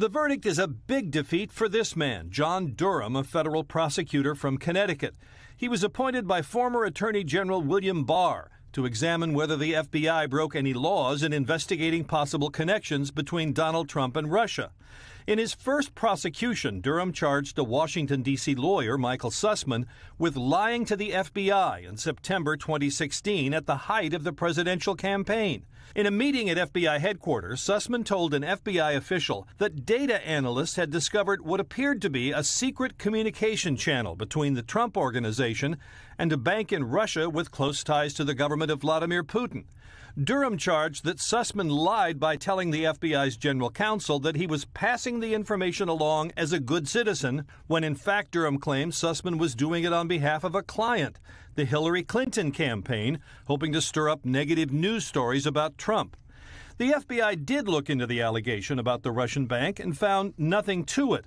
The verdict is a big defeat for this man, John Durham, a federal prosecutor from Connecticut. He was appointed by former Attorney General William Barr to examine whether the FBI broke any laws in investigating possible connections between Donald Trump and Russia. In his first prosecution, Durham charged a Washington, D.C. lawyer, Michael Sussmann, with lying to the FBI in September 2016 at the height of the presidential campaign. In a meeting at FBI headquarters, Sussmann told an FBI official that data analysts had discovered what appeared to be a secret communication channel between the Trump organization and a bank in Russia with close ties to the government of Vladimir Putin. Durham charged that Sussmann lied by telling the FBI's general counsel that he was passing the information along as a good citizen, when in fact Durham claimed Sussmann was doing it on behalf of a client, the Hillary Clinton campaign, hoping to stir up negative news stories about Trump. The FBI did look into the allegation about the Russian bank and found nothing to it.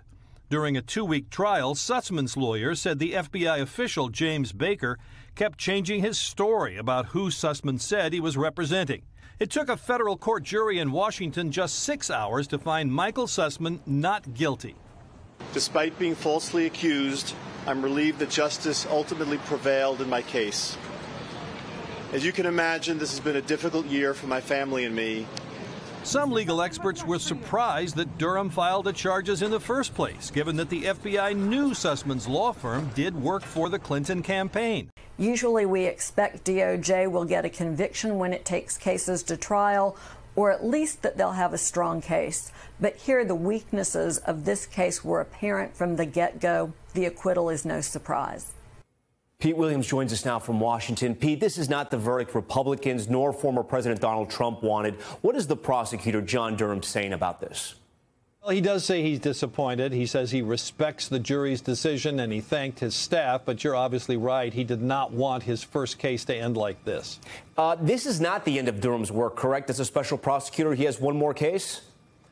During a two week trial, Sussmann's lawyer said the FBI official, James Baker, kept changing his story about who Sussmann said he was representing. It took a federal court jury in Washington just six hours to find Michael Sussmann not guilty. Despite being falsely accused, I'm relieved that justice ultimately prevailed in my case. As you can imagine, this has been a difficult year for my family and me, some legal experts were surprised that Durham filed the charges in the first place, given that the FBI knew Sussmann's law firm did work for the Clinton campaign. Usually, we expect DOJ will get a conviction when it takes cases to trial, or at least that they'll have a strong case. But here, the weaknesses of this case were apparent from the get go. The acquittal is no surprise. Pete Williams joins us now from Washington. Pete, this is not the verdict Republicans nor former President Donald Trump wanted. What is the prosecutor, John Durham, saying about this? Well, he does say he's disappointed. He says he respects the jury's decision and he thanked his staff, but you're obviously right. He did not want his first case to end like this. Uh, this is not the end of Durham's work, correct? As a special prosecutor, he has one more case?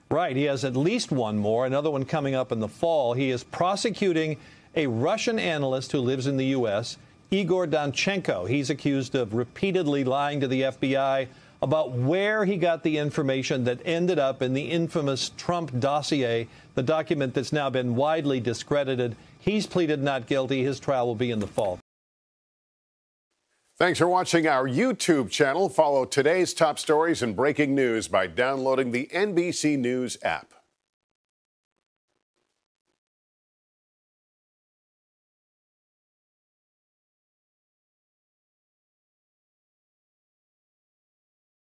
Right. He has at least one more, another one coming up in the fall. He is prosecuting a Russian analyst who lives in the U.S., Igor Danchenko. He's accused of repeatedly lying to the FBI about where he got the information that ended up in the infamous Trump dossier, the document that's now been widely discredited. He's pleaded not guilty. His trial will be in the fall. Thanks for watching our YouTube channel. Follow today's top stories and breaking news by downloading the NBC News app.